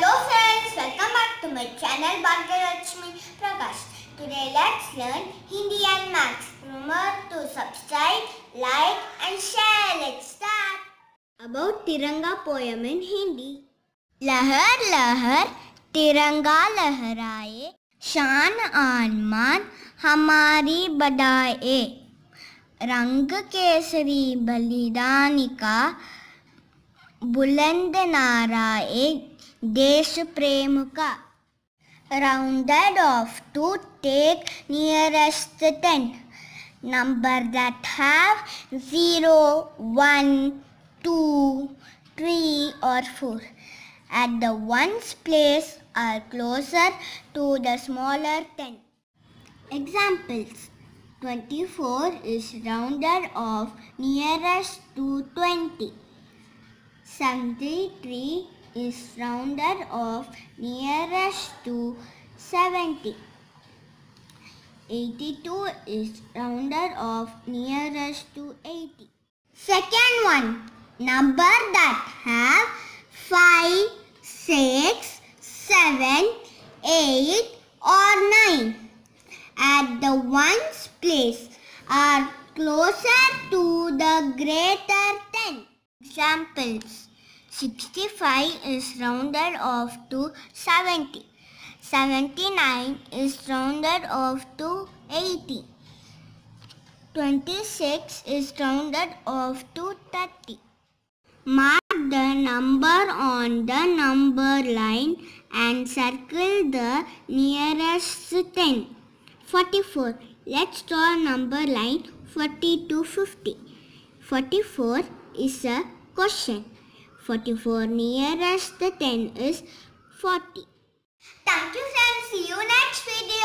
Hello friends, welcome back to my channel Bhagyalakshmi Prakash. Today let's learn Hindi and Maths. Remember to subscribe, like and share. Let's start. About Tiranga poem in Hindi. लहर लहर तिरंगा लहराए शान आन मान हमारी बढ़ाए रंग केसरी बलिदान का बुलंद नारा एक देश प्रेम का rounded off to take nearest ten number that have zero, one, two, three or four at the ones place are closer to the smaller ten. Examples 24 is rounded off nearest to 20. 73 is rounded off nearest to 70. 82 is rounded off nearest to 80. Second one, number that have 5, 6, 7, 8 or 9 at the ones place are closer to the greater 10. Examples 65 is rounded off to 70. 79 is rounded off to 80. 26 is rounded off to 30. Mark the number on the number line and circle the nearest 10. 44. Let's draw number line 40 to 50. 44 is a question. 44 nearest the 10 is 40. Thank you friends. See you next video.